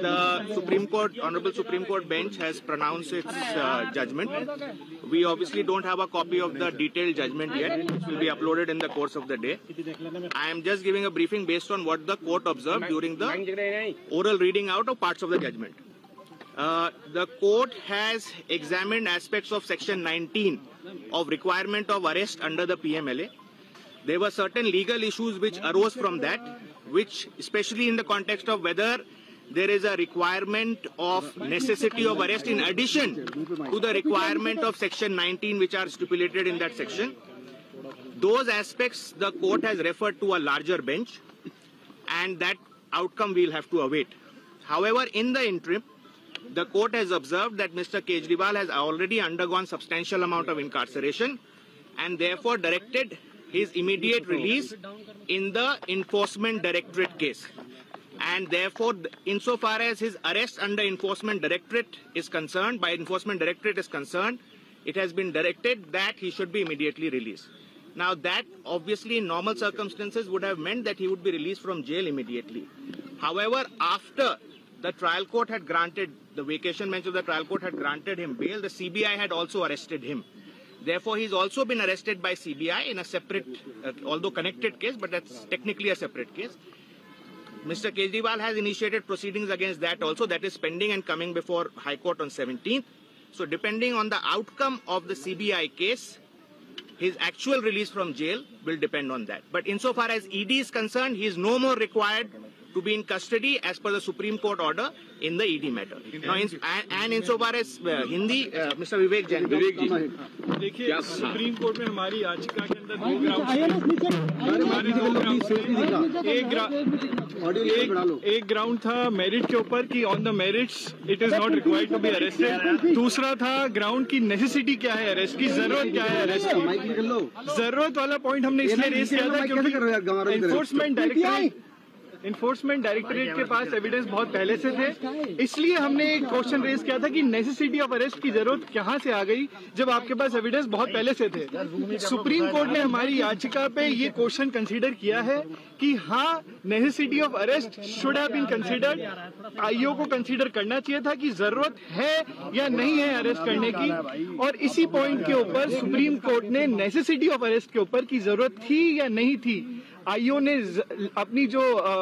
The Supreme Court, Honorable Supreme Court bench has pronounced its uh, judgment. We obviously don't have a copy of the detailed judgment yet, which will be uploaded in the course of the day. I am just giving a briefing based on what the court observed during the oral reading out of parts of the judgment. Uh, the court has examined aspects of section 19 of requirement of arrest under the PMLA. There were certain legal issues which arose from that, which especially in the context of whether there is a requirement of necessity of arrest in addition to the requirement of section 19 which are stipulated in that section. Those aspects the court has referred to a larger bench and that outcome we'll have to await. However, in the interim, the court has observed that Mr. Kejriwal has already undergone substantial amount of incarceration and therefore directed his immediate release in the enforcement directorate case. And therefore, insofar as his arrest under enforcement directorate is concerned, by enforcement directorate is concerned, it has been directed that he should be immediately released. Now that obviously in normal circumstances would have meant that he would be released from jail immediately. However, after the trial court had granted, the vacation bench of the trial court had granted him bail, the CBI had also arrested him. Therefore, he's also been arrested by CBI in a separate, uh, although connected case, but that's technically a separate case. Mr. Kejriwal has initiated proceedings against that also. That is pending and coming before High Court on 17th. So depending on the outcome of the CBI case, his actual release from jail will depend on that. But insofar as ED is concerned, he is no more required to be in custody as per the Supreme Court order in the ED matter. Now, in, and, and insofar as uh, Hindi, uh, Mr. Vivek Jain. विवेक जी देखिए supreme court में हमारी याचिका के अंदर दो ground एक एक एक ग्राउंड था मेरिट के ऊपर कि on the merits it is not required to be arrested दूसरा था ग्राउंड की नेसेसिटी क्या है अरेस्ट की ज़रूरत क्या है अरेस्ट की। ज़रूरत वाला पॉइंट हमने इसलिए रेस किया था क्योंकि एनफोर्समेंट डायरेक्टरेट इन्फोर्समेंट डायरेक्टोरेट के पास एविडेंस बहुत पहले से थे। इसलिए हमने एक क्वेश्चन रेज किया था कि नेसेसिटी ऑफ़ अरेस्ट की ज़रूरत कहाँ से आ गई, जब आपके पास एविडेंस बहुत पहले से थे। सुप्रीम कोर्ट ने हमारी याचिका पे ये क्वेश्चन कंसीडर किया है कि हाँ necessity of arrest should have been considered IO को कंसीडर करना चाहिए था कि ज़रूरत है या नहीं है अरेस्ट करने की। और इसी पॉइंट के ऊपर सुप्रीम कोर्ट ने नेसेसिटी ऑफ़ अरेस्ट के ऊपर की ज़रूरत थी या नहीं थी आईओ ने अपनी जो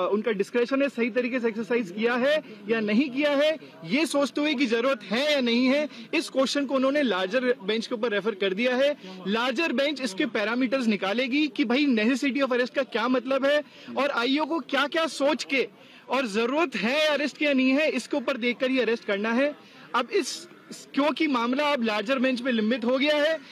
उनका डिस्क्रेशन है, सही तरीके से एक्सरसाइज किया है या नहीं किया है, ये सोचते हुए कि ज़रूरत है या नहीं है, इस क्वेश्चन को उन्होंने लार्जर बेंच के ऊपर रेफर कर दिया है। लार्जर बेंच इसके पैरामीटर्स निकालेगी कि भाई नेसेसिटी ऑफ़ अरेस्ट का क्या मतलब है और आईओ को क्या क्या सोच के, और ज़रूरत है अरेस्ट या नहीं है, इसके ऊपर देखकर ही अरेस्ट करना है। अब इस, क्योंकि मामला अब लार्जर बेंच में लंबित हो गया है